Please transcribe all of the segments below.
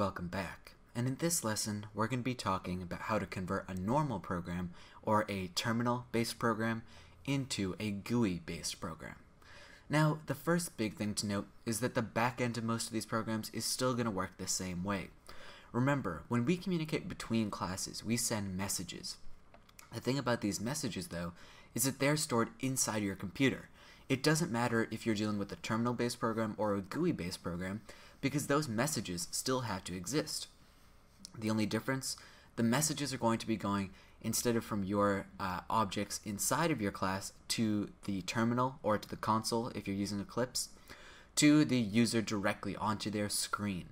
welcome back. And in this lesson, we're going to be talking about how to convert a normal program or a terminal-based program into a GUI-based program. Now, the first big thing to note is that the back end of most of these programs is still going to work the same way. Remember, when we communicate between classes, we send messages. The thing about these messages, though, is that they're stored inside your computer. It doesn't matter if you're dealing with a terminal-based program or a GUI-based program, because those messages still have to exist. The only difference, the messages are going to be going instead of from your uh, objects inside of your class to the terminal or to the console if you're using Eclipse, to the user directly onto their screen.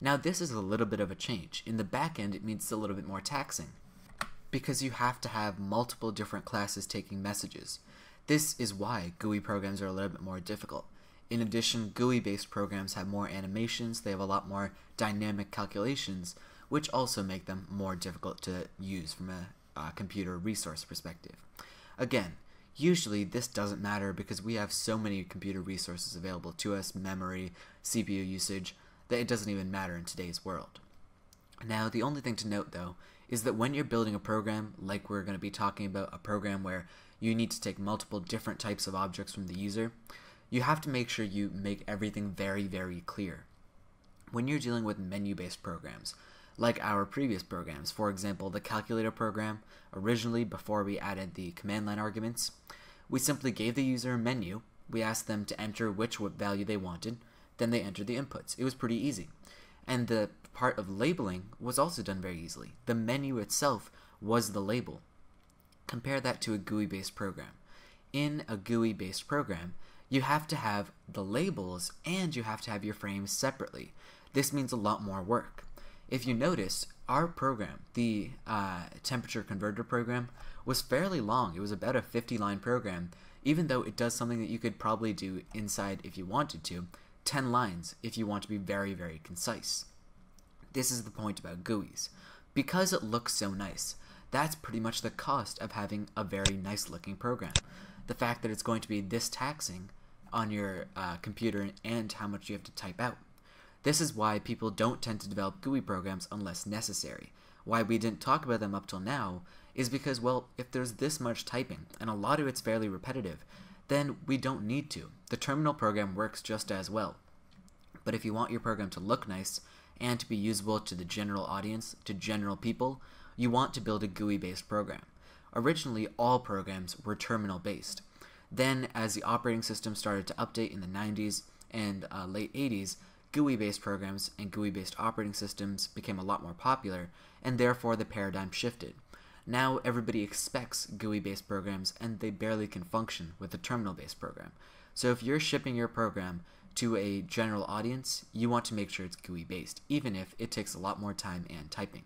Now this is a little bit of a change. In the back end, it means it's a little bit more taxing because you have to have multiple different classes taking messages. This is why GUI programs are a little bit more difficult. In addition, GUI-based programs have more animations, they have a lot more dynamic calculations, which also make them more difficult to use from a uh, computer resource perspective. Again, usually this doesn't matter because we have so many computer resources available to us, memory, CPU usage, that it doesn't even matter in today's world. Now, the only thing to note though is that when you're building a program, like we're going to be talking about a program where you need to take multiple different types of objects from the user, you have to make sure you make everything very, very clear. When you're dealing with menu-based programs, like our previous programs, for example, the calculator program, originally before we added the command line arguments, we simply gave the user a menu, we asked them to enter which value they wanted, then they entered the inputs. It was pretty easy. And the part of labeling was also done very easily. The menu itself was the label. Compare that to a GUI-based program. In a GUI-based program, you have to have the labels and you have to have your frames separately. This means a lot more work. If you notice, our program, the uh, temperature converter program, was fairly long. It was about a 50 line program, even though it does something that you could probably do inside if you wanted to, 10 lines if you want to be very, very concise. This is the point about GUIs. Because it looks so nice, that's pretty much the cost of having a very nice looking program. The fact that it's going to be this taxing on your uh, computer and how much you have to type out. This is why people don't tend to develop GUI programs unless necessary. Why we didn't talk about them up till now is because, well, if there's this much typing, and a lot of it's fairly repetitive, then we don't need to. The terminal program works just as well. But if you want your program to look nice and to be usable to the general audience, to general people, you want to build a GUI-based program. Originally, all programs were terminal-based. Then, as the operating system started to update in the 90s and uh, late 80s, GUI-based programs and GUI-based operating systems became a lot more popular, and therefore the paradigm shifted. Now everybody expects GUI-based programs, and they barely can function with a terminal-based program. So if you're shipping your program to a general audience, you want to make sure it's GUI-based, even if it takes a lot more time and typing.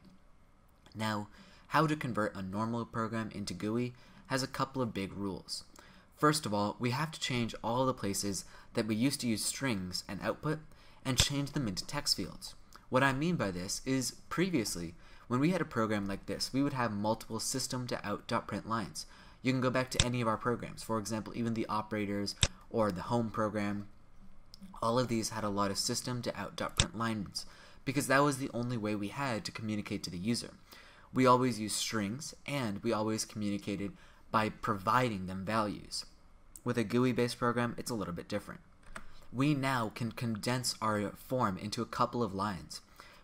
Now, how to convert a normal program into GUI has a couple of big rules. First of all, we have to change all the places that we used to use strings and output and change them into text fields. What I mean by this is previously, when we had a program like this, we would have multiple system to out.print lines. You can go back to any of our programs, for example, even the operators or the home program. All of these had a lot of system to out.print lines because that was the only way we had to communicate to the user. We always used strings and we always communicated by providing them values. With a GUI-based program, it's a little bit different. We now can condense our form into a couple of lines.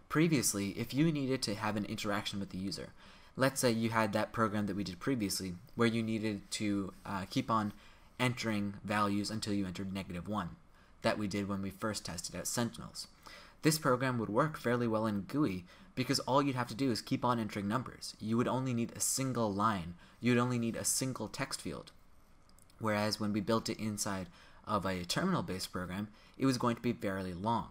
Previously, if you needed to have an interaction with the user, let's say you had that program that we did previously, where you needed to uh, keep on entering values until you entered negative 1, that we did when we first tested out Sentinels. This program would work fairly well in GUI because all you'd have to do is keep on entering numbers. You would only need a single line. You would only need a single text field. Whereas when we built it inside of a terminal-based program, it was going to be fairly long.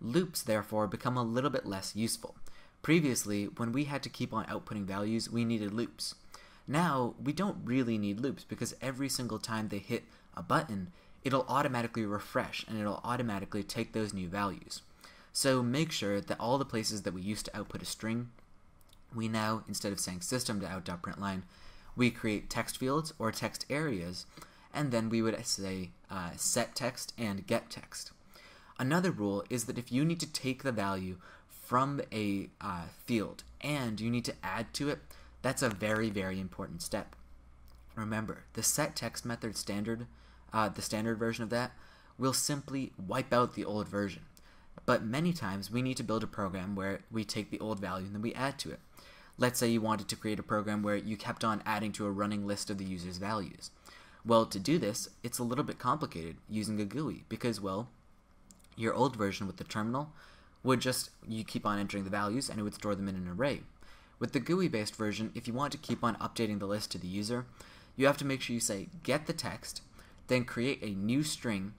Loops, therefore, become a little bit less useful. Previously, when we had to keep on outputting values, we needed loops. Now, we don't really need loops because every single time they hit a button, it'll automatically refresh and it'll automatically take those new values. So make sure that all the places that we used to output a string, we now, instead of saying system to out.println, we create text fields or text areas, and then we would say uh, set text and get text. Another rule is that if you need to take the value from a uh, field and you need to add to it, that's a very, very important step. Remember, the set text method standard, uh, the standard version of that, will simply wipe out the old version. But many times we need to build a program where we take the old value and then we add to it. Let's say you wanted to create a program where you kept on adding to a running list of the user's values. Well, to do this, it's a little bit complicated using a GUI because, well, your old version with the terminal would just, you keep on entering the values and it would store them in an array. With the GUI-based version, if you want to keep on updating the list to the user, you have to make sure you say get the text, then create a new string,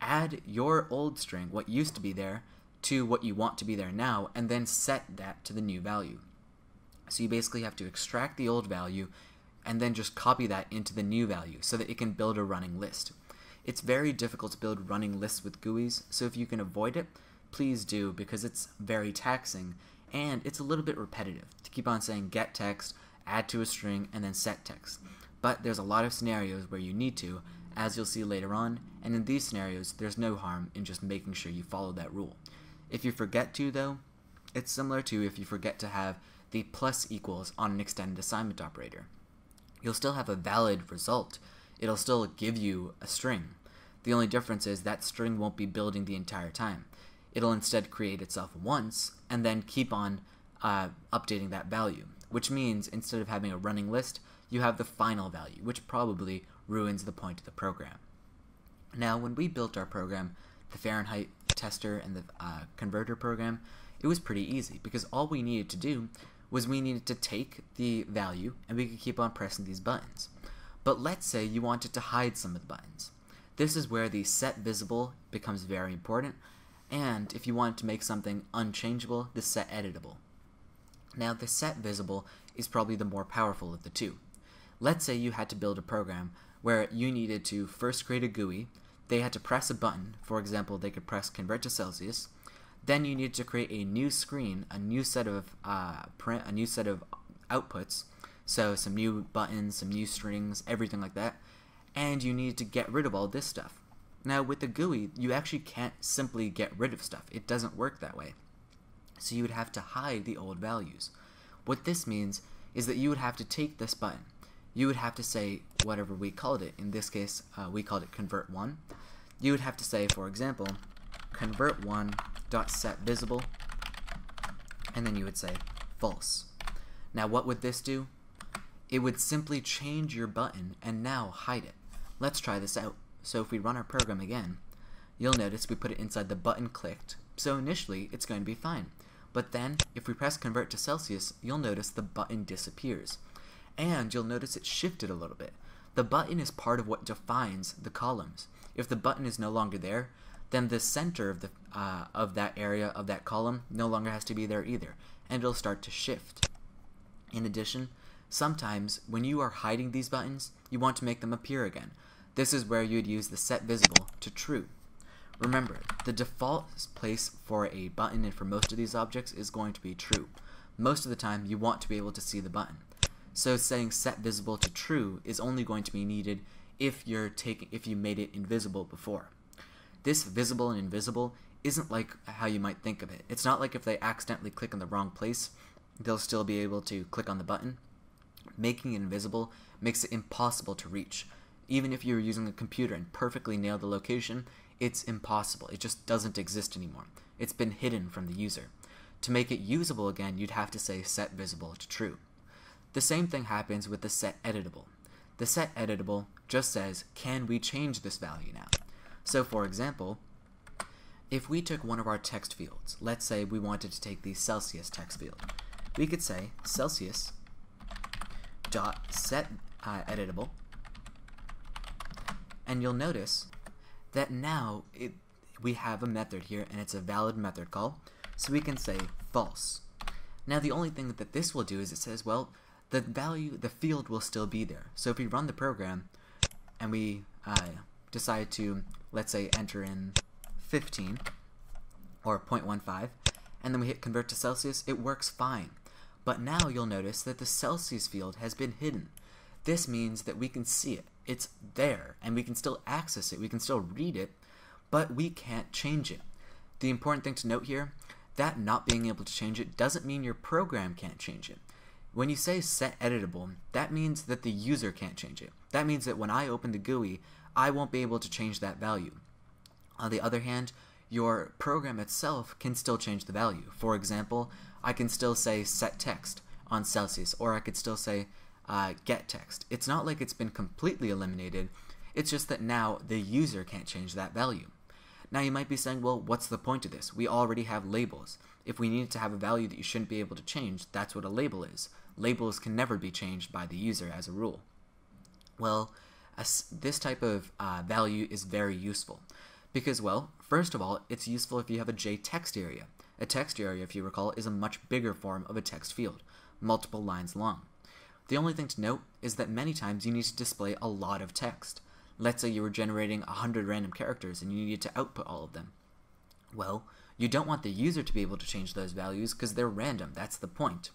add your old string, what used to be there, to what you want to be there now, and then set that to the new value. So you basically have to extract the old value and then just copy that into the new value so that it can build a running list. It's very difficult to build running lists with GUIs, so if you can avoid it, please do because it's very taxing and it's a little bit repetitive to keep on saying get text, add to a string, and then set text. But there's a lot of scenarios where you need to, as you'll see later on, and in these scenarios, there's no harm in just making sure you follow that rule. If you forget to, though, it's similar to if you forget to have the plus equals on an extended assignment operator. You'll still have a valid result. It'll still give you a string. The only difference is that string won't be building the entire time. It'll instead create itself once and then keep on uh, updating that value, which means instead of having a running list, you have the final value, which probably ruins the point of the program. Now, when we built our program, the Fahrenheit tester and the uh, converter program, it was pretty easy because all we needed to do was we needed to take the value and we could keep on pressing these buttons. But let's say you wanted to hide some of the buttons. This is where the set visible becomes very important, and if you wanted to make something unchangeable, the set editable. Now the set visible is probably the more powerful of the two. Let's say you had to build a program where you needed to first create a GUI, they had to press a button, for example they could press convert to Celsius, then you need to create a new screen, a new set of uh, print, a new set of outputs. So some new buttons, some new strings, everything like that. And you need to get rid of all this stuff. Now with the GUI, you actually can't simply get rid of stuff. It doesn't work that way. So you would have to hide the old values. What this means is that you would have to take this button. You would have to say whatever we called it. In this case, uh, we called it convert1. You would have to say, for example, convert1 dot set visible, and then you would say false. Now what would this do? It would simply change your button and now hide it. Let's try this out. So if we run our program again, you'll notice we put it inside the button clicked. So initially, it's going to be fine. But then, if we press convert to Celsius, you'll notice the button disappears. And you'll notice it shifted a little bit. The button is part of what defines the columns. If the button is no longer there, then the center of the uh, of that area of that column no longer has to be there either, and it'll start to shift. In addition, sometimes when you are hiding these buttons, you want to make them appear again. This is where you'd use the set visible to true. Remember, the default place for a button and for most of these objects is going to be true. Most of the time, you want to be able to see the button. So saying set visible to true is only going to be needed if you're taking if you made it invisible before. This visible and invisible isn't like how you might think of it. It's not like if they accidentally click in the wrong place, they'll still be able to click on the button. Making it invisible makes it impossible to reach. Even if you're using a computer and perfectly nail the location, it's impossible. It just doesn't exist anymore. It's been hidden from the user. To make it usable again, you'd have to say set visible to true. The same thing happens with the set editable. The set editable just says, can we change this value now? So for example, if we took one of our text fields, let's say we wanted to take the Celsius text field, we could say Celsius dot set uh, editable, and you'll notice that now it, we have a method here, and it's a valid method call, so we can say false. Now the only thing that this will do is it says, well, the value, the field will still be there. So if we run the program and we uh, decide to let's say enter in 15 or 0.15 and then we hit convert to Celsius, it works fine. But now you'll notice that the Celsius field has been hidden. This means that we can see it. It's there and we can still access it. We can still read it, but we can't change it. The important thing to note here that not being able to change it doesn't mean your program can't change it. When you say set editable, that means that the user can't change it. That means that when I open the GUI, I won't be able to change that value. On the other hand, your program itself can still change the value. For example, I can still say set text on Celsius, or I could still say uh, get text. It's not like it's been completely eliminated, it's just that now the user can't change that value. Now you might be saying, well, what's the point of this? We already have labels. If we need to have a value that you shouldn't be able to change, that's what a label is. Labels can never be changed by the user as a rule. Well, this type of uh, value is very useful because, well, first of all, it's useful if you have a JText area. A text area, if you recall, is a much bigger form of a text field, multiple lines long. The only thing to note is that many times you need to display a lot of text. Let's say you were generating 100 random characters and you needed to output all of them. Well, you don't want the user to be able to change those values because they're random, that's the point.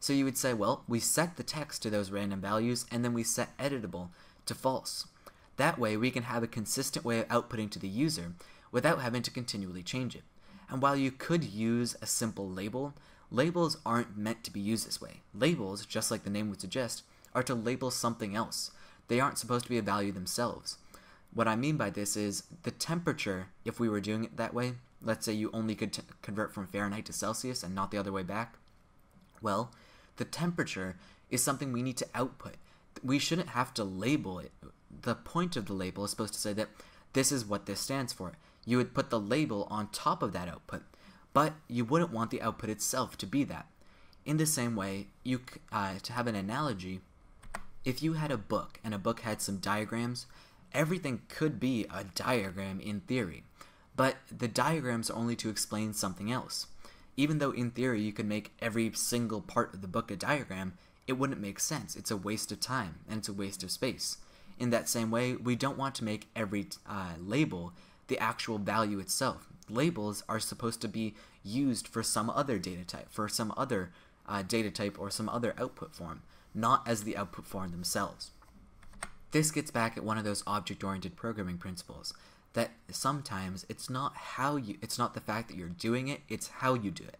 So you would say, well, we set the text to those random values and then we set editable to false. That way we can have a consistent way of outputting to the user without having to continually change it. And while you could use a simple label, labels aren't meant to be used this way. Labels, just like the name would suggest, are to label something else. They aren't supposed to be a value themselves. What I mean by this is the temperature, if we were doing it that way, let's say you only could convert from Fahrenheit to Celsius and not the other way back, well, the temperature is something we need to output. We shouldn't have to label it. The point of the label is supposed to say that this is what this stands for. You would put the label on top of that output, but you wouldn't want the output itself to be that. In the same way, you uh, to have an analogy, if you had a book and a book had some diagrams, everything could be a diagram in theory, but the diagrams are only to explain something else. Even though in theory you could make every single part of the book a diagram, it wouldn't make sense. It's a waste of time and it's a waste of space. In that same way, we don't want to make every uh, label the actual value itself. Labels are supposed to be used for some other data type, for some other uh, data type or some other output form not as the output form themselves. This gets back at one of those object-oriented programming principles that sometimes it's not how you it's not the fact that you're doing it, it's how you do it.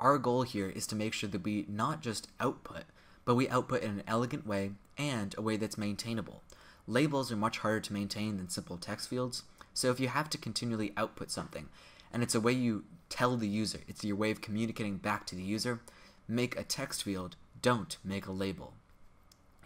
Our goal here is to make sure that we not just output, but we output in an elegant way and a way that's maintainable. Labels are much harder to maintain than simple text fields, so if you have to continually output something, and it's a way you tell the user, it's your way of communicating back to the user, make a text field don't make a label.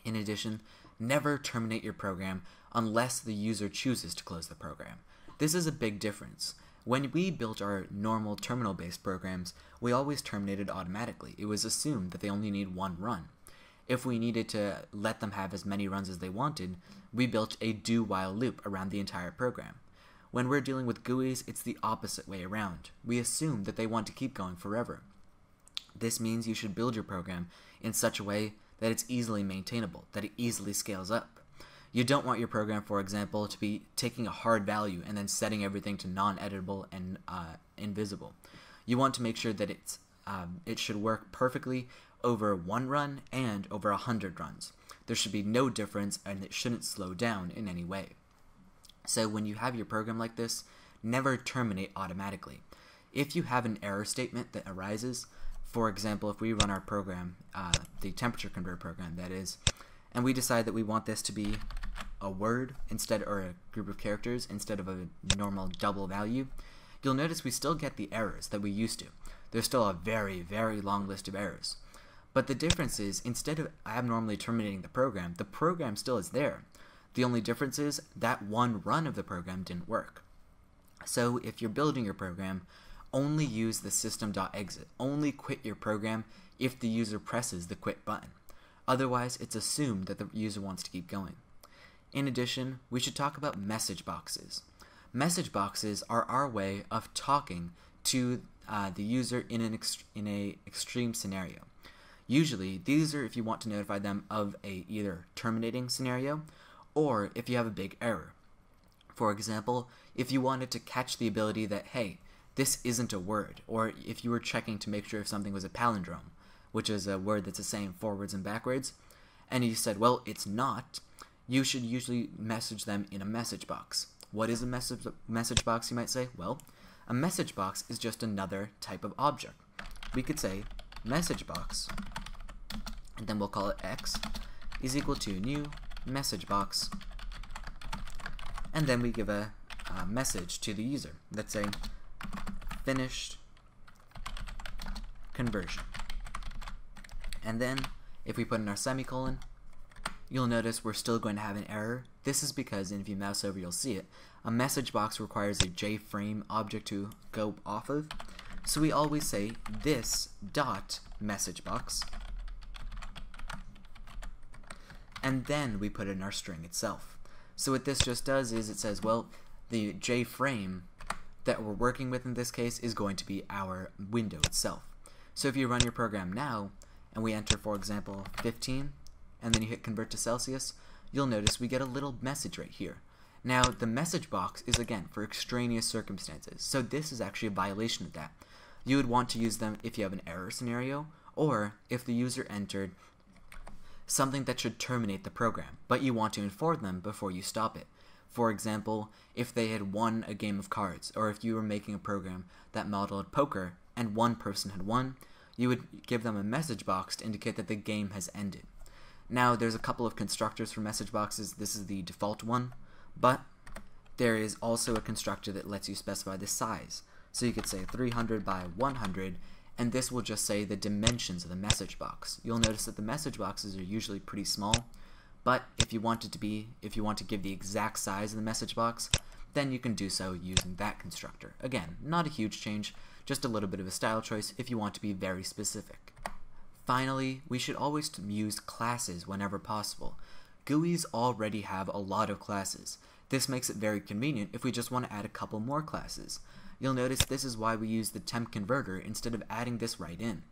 In addition, never terminate your program unless the user chooses to close the program. This is a big difference. When we built our normal terminal-based programs, we always terminated automatically. It was assumed that they only need one run. If we needed to let them have as many runs as they wanted, we built a do-while loop around the entire program. When we're dealing with GUIs, it's the opposite way around. We assume that they want to keep going forever. This means you should build your program in such a way that it's easily maintainable, that it easily scales up. You don't want your program, for example, to be taking a hard value and then setting everything to non-editable and uh, invisible. You want to make sure that it's um, it should work perfectly over one run and over a hundred runs. There should be no difference and it shouldn't slow down in any way. So when you have your program like this, never terminate automatically. If you have an error statement that arises, for example, if we run our program, uh, the temperature convert program, that is, and we decide that we want this to be a word instead, or a group of characters instead of a normal double value, you'll notice we still get the errors that we used to. There's still a very, very long list of errors. But the difference is, instead of abnormally terminating the program, the program still is there. The only difference is that one run of the program didn't work. So if you're building your program, only use the system.exit. Only quit your program if the user presses the quit button. Otherwise, it's assumed that the user wants to keep going. In addition, we should talk about message boxes. Message boxes are our way of talking to uh, the user in an in a extreme scenario. Usually, these are if you want to notify them of a either terminating scenario or if you have a big error. For example, if you wanted to catch the ability that, hey, this isn't a word, or if you were checking to make sure if something was a palindrome, which is a word that's the same forwards and backwards, and you said, well, it's not, you should usually message them in a message box. What is a message, message box, you might say? Well, A message box is just another type of object. We could say message box, and then we'll call it x is equal to new message box, and then we give a, a message to the user. Let's say finished conversion. And then if we put in our semicolon, you'll notice we're still going to have an error. This is because, and if you mouse over you'll see it, a message box requires a JFrame object to go off of. So we always say this dot message box, and then we put in our string itself. So what this just does is it says, well, the JFrame that we're working with in this case is going to be our window itself. So if you run your program now, and we enter, for example, 15, and then you hit convert to Celsius, you'll notice we get a little message right here. Now, the message box is, again, for extraneous circumstances, so this is actually a violation of that. You would want to use them if you have an error scenario, or if the user entered something that should terminate the program, but you want to inform them before you stop it. For example, if they had won a game of cards, or if you were making a program that modeled poker and one person had won, you would give them a message box to indicate that the game has ended. Now, there's a couple of constructors for message boxes. This is the default one, but there is also a constructor that lets you specify the size. So you could say 300 by 100, and this will just say the dimensions of the message box. You'll notice that the message boxes are usually pretty small, but if you want it to be, if you want to give the exact size of the message box, then you can do so using that constructor. Again, not a huge change, just a little bit of a style choice if you want to be very specific. Finally, we should always use classes whenever possible. GUIs already have a lot of classes. This makes it very convenient if we just want to add a couple more classes. You'll notice this is why we use the temp converter instead of adding this right in.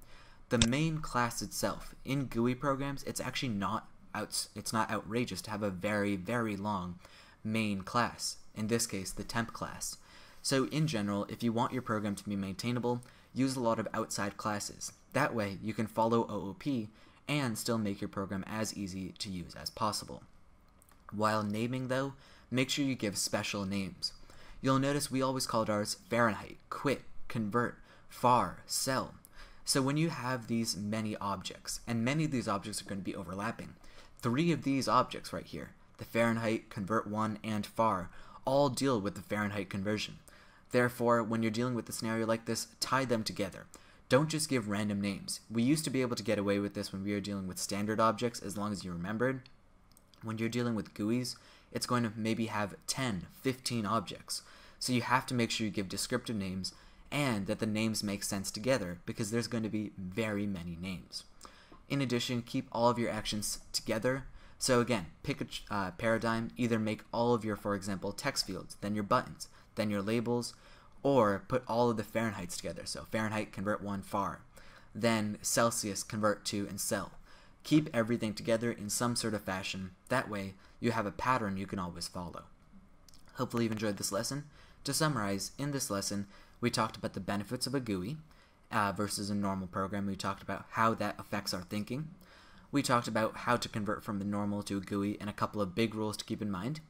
The main class itself, in GUI programs, it's actually not out, it's not outrageous to have a very, very long main class, in this case the temp class. So in general, if you want your program to be maintainable, use a lot of outside classes. That way, you can follow OOP and still make your program as easy to use as possible. While naming though, make sure you give special names. You'll notice we always called ours Fahrenheit, quit, convert, far, cell. So when you have these many objects, and many of these objects are going to be overlapping, three of these objects right here, the Fahrenheit, convert 1, and far, all deal with the Fahrenheit conversion. Therefore, when you're dealing with a scenario like this, tie them together. Don't just give random names. We used to be able to get away with this when we were dealing with standard objects as long as you remembered. When you're dealing with GUIs, it's going to maybe have 10, 15 objects. So you have to make sure you give descriptive names and that the names make sense together because there's going to be very many names. In addition, keep all of your actions together. So again, pick a uh, paradigm, either make all of your, for example, text fields, then your buttons, then your labels, or put all of the Fahrenheits together. So Fahrenheit convert one far, then Celsius convert to and cell. Keep everything together in some sort of fashion. That way, you have a pattern you can always follow. Hopefully you've enjoyed this lesson. To summarize, in this lesson, we talked about the benefits of a GUI uh, versus a normal program. We talked about how that affects our thinking. We talked about how to convert from the normal to a GUI and a couple of big rules to keep in mind.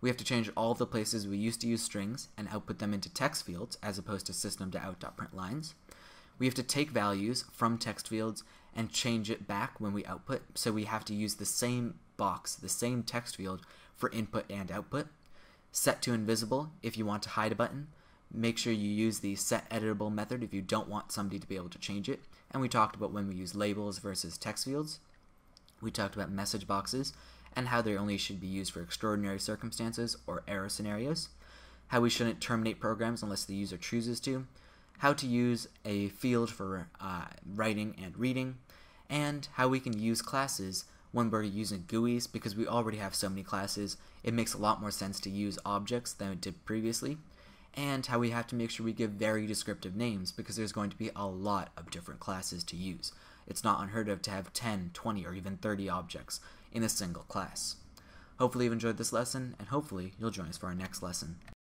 We have to change all the places we used to use strings and output them into text fields as opposed to system to out.print lines. We have to take values from text fields and change it back when we output, so we have to use the same box, the same text field for input and output. Set to invisible if you want to hide a button. Make sure you use the set editable method if you don't want somebody to be able to change it. And we talked about when we use labels versus text fields. We talked about message boxes and how they only should be used for extraordinary circumstances or error scenarios, how we shouldn't terminate programs unless the user chooses to, how to use a field for uh, writing and reading, and how we can use classes when we're using GUIs because we already have so many classes, it makes a lot more sense to use objects than it did previously, and how we have to make sure we give very descriptive names because there's going to be a lot of different classes to use. It's not unheard of to have 10, 20, or even 30 objects in a single class. Hopefully you've enjoyed this lesson, and hopefully you'll join us for our next lesson.